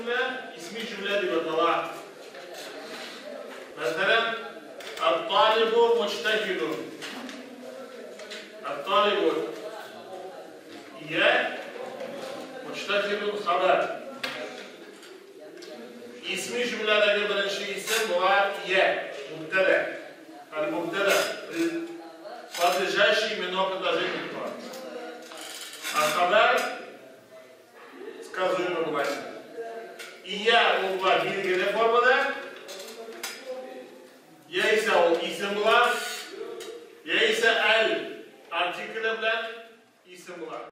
cümle ismi cümle diye atala. Mesela El-talibu muçtekidun. El-talibu ye muçtekidun haber. İsmi cümledeki birinci isim var ye. Mubtada. El-mubtada. Подлежащий именок предложения А хадар сказуемый гласит. И я у была белгілі формада, я ise ол исім бұла, я ise әл артиклі білән исім бұла.